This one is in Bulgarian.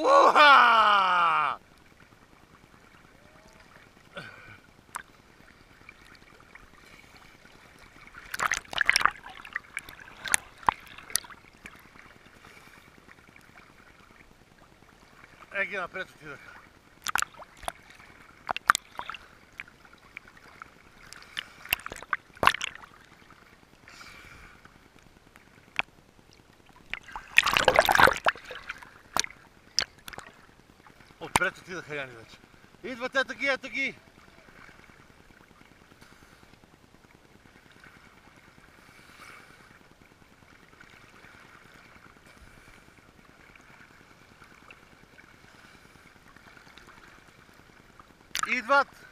우와! 애기나 빼도 되더라. Отпред отидаха Яни вече. Идват ето ги, ето ги! Идват!